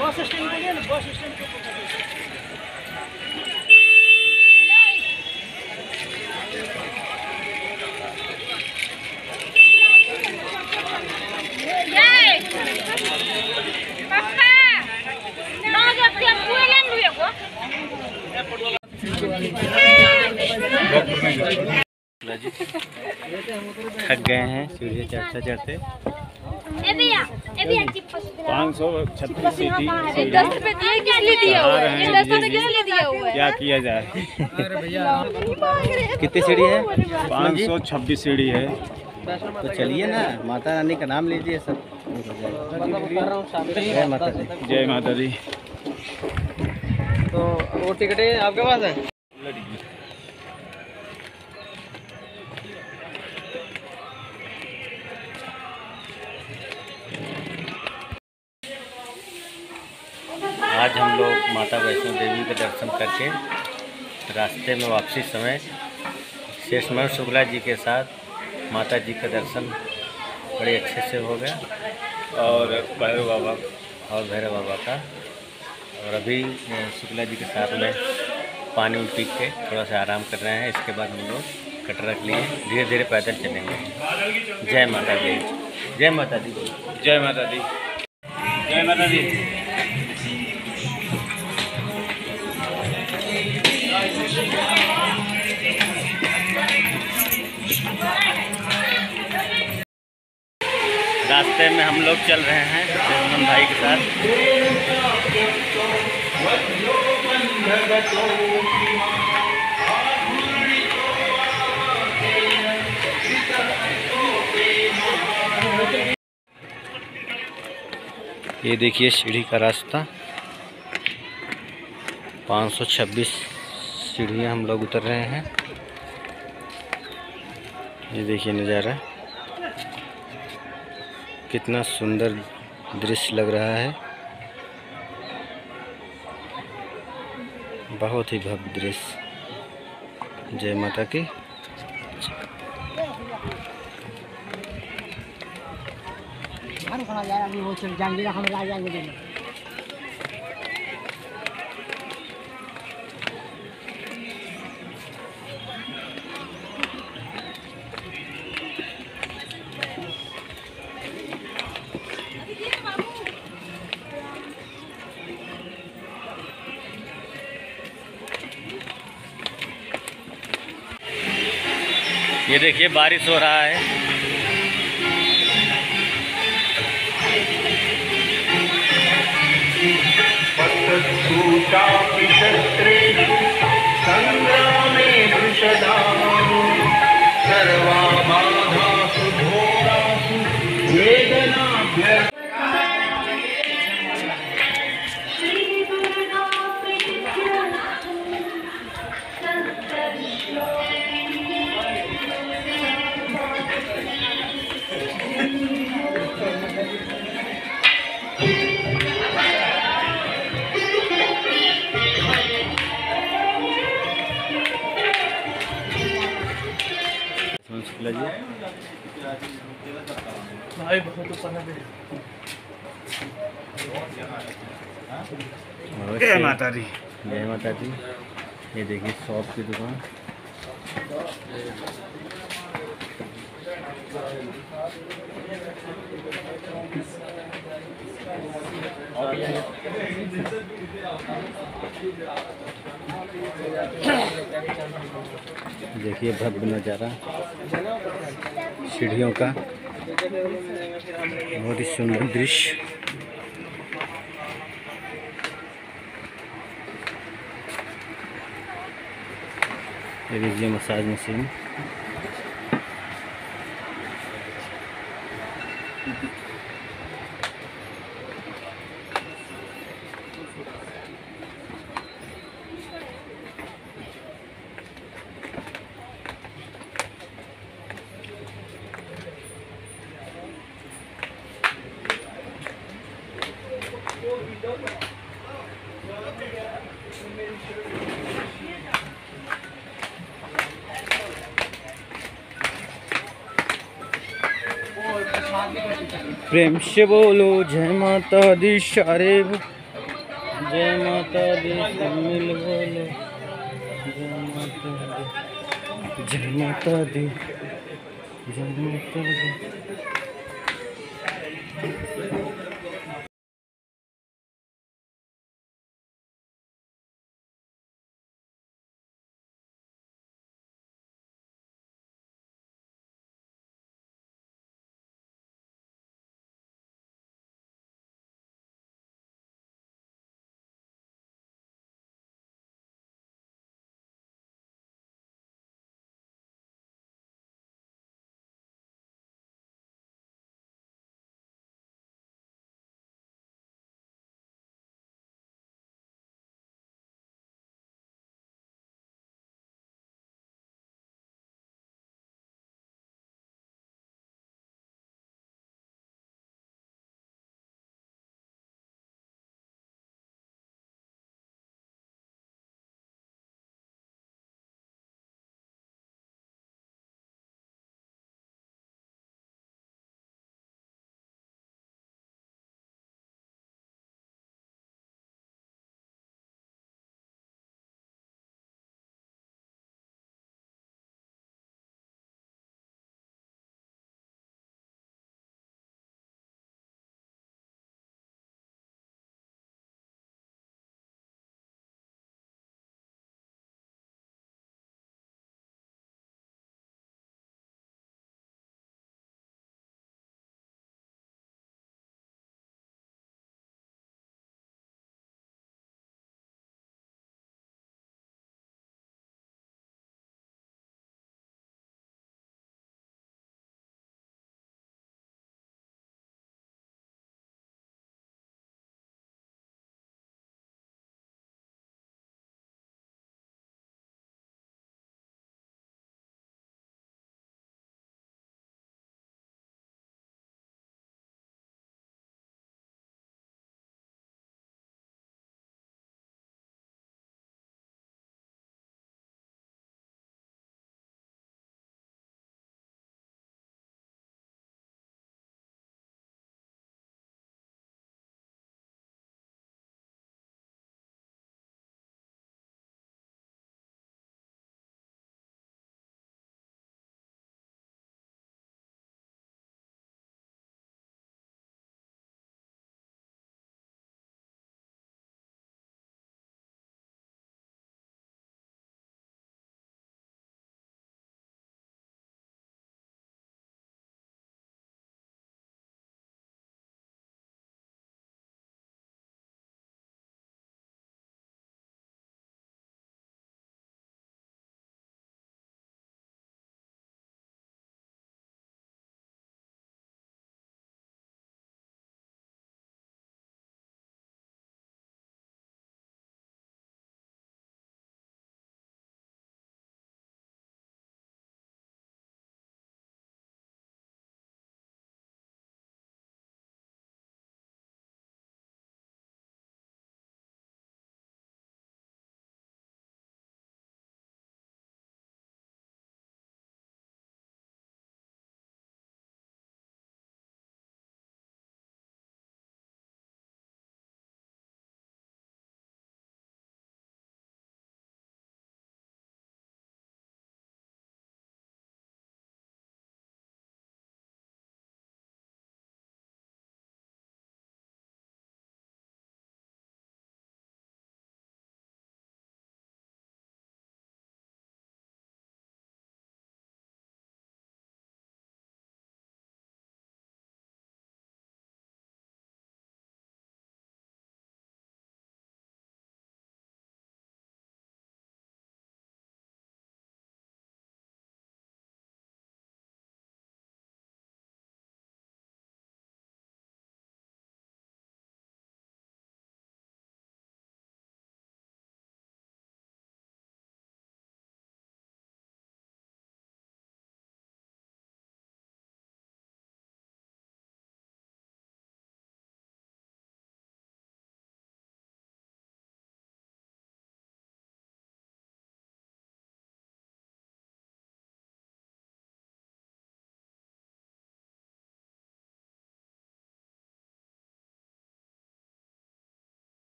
Bus stand के ना bus stand के चढ़ते चढ़ते ए भैया ए भैया चिप्स पाँच सौ छत्तीस दस दिए क्या लिए दिया हुआ है? ये दस रुपए किस लिए दिया हुआ है? क्या किया जाए? कितनी सीढ़ी है? पाँच सौ छब्बीस सीढ़ी है। तो चलिए ना माता रानी का नाम लीजिए सब। जय माता दी। जय माता दी तो वो टिकट आपके पास है? माता वैष्णो देवी के दर्शन करके रास्ते में वापसी समय शेषमन शुक्ला जी के साथ माता जी का दर्शन बड़े अच्छे से हो गया। और भैरव बाबा। और भैरव बाबा का। और अभी शुक्ला जी के साथ में पानी पी के थोड़ा सा आराम कर रहे हैं। इसके बाद हम लोग कटरा के लिए धीरे धीरे पैदल चलेंगे। जय माता दी। जय माता दी। जय माता दी। जय माता दी। रास्ते में हम लोग चल रहे हैं शेषमन भाई के साथ। ये देखिए सीढ़ी का रास्ता। 526 सीढ़ियाँ हम लोग उतर रहे हैं। ये देखिए नज़ारा। कितना सुंदर दृश्य लग रहा है। बहुत ही भव्य दृश्य। जय माता की। जाएँगे। ये देखिए बारिश हो रहा है। संग्राम में सङ्ग्रामे खिलाइए भाई बहुत ऊपर है जय माता दी। जय माता दी ये देखिए शॉप की दुकान। देखिए भव्य नज़ारा सीढ़ियों का बहुत ही सुंदर दृश्य। ये मसाज मशीन। प्रेम से बोलो, जय माता दी सारे जय माता दी मिल बोलो, जय माता दी, जय माता दी, जय माता दी।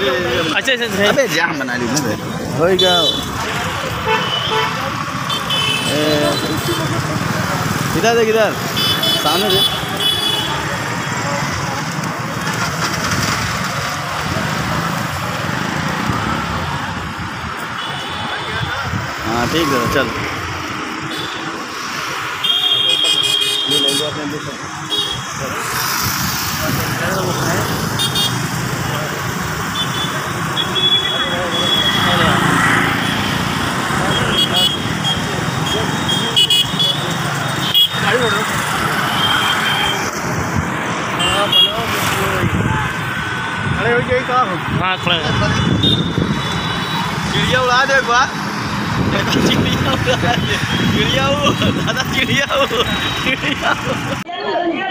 अच्छा अच्छा अबे जाम बना ली ना बे होएगा इधर देख इधर। सामने देख। हाँ ठीक है चल। हाँ खड़े चिड़िया उड़ा दो चिड़िया चिड़िया।